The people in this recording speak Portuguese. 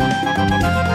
Música